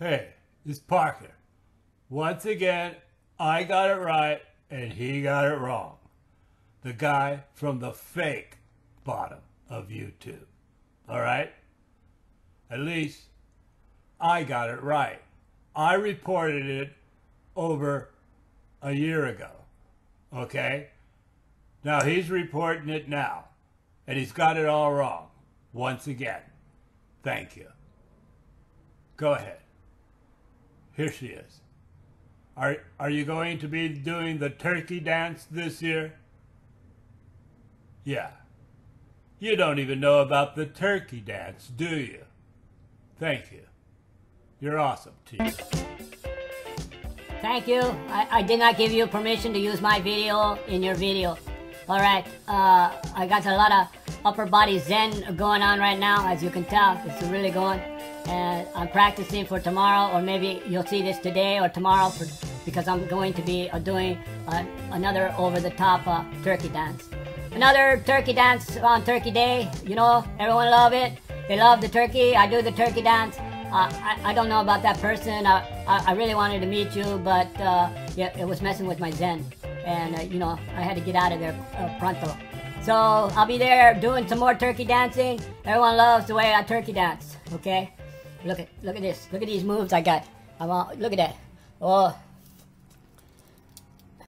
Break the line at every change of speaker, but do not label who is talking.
Hey, it's Parker. Once again, I got it right and he got it wrong. The guy from the fake bottom of YouTube. All right? At least I got it right. I reported it over a year ago. Okay? Now he's reporting it now. And he's got it all wrong. Once again. Thank you. Go ahead. Here she is. Are, are you going to be doing the turkey dance this year? Yeah. You don't even know about the turkey dance, do you? Thank you. You're awesome, T.
Thank you. I, I did not give you permission to use my video in your video. Alright, uh, I got a lot of upper body zen going on right now, as you can tell. It's really going. And I'm practicing for tomorrow, or maybe you'll see this today or tomorrow for, because I'm going to be uh, doing uh, another over-the-top uh, turkey dance. Another turkey dance on Turkey Day. You know, everyone love it. They love the turkey. I do the turkey dance. Uh, I, I don't know about that person. I, I, I really wanted to meet you, but uh, yeah, it was messing with my zen. And, uh, you know, I had to get out of there uh, pronto. So I'll be there doing some more turkey dancing. Everyone loves the way I turkey dance, okay? Look at look at this. Look at these moves I got. I'm all, look at that. Oh,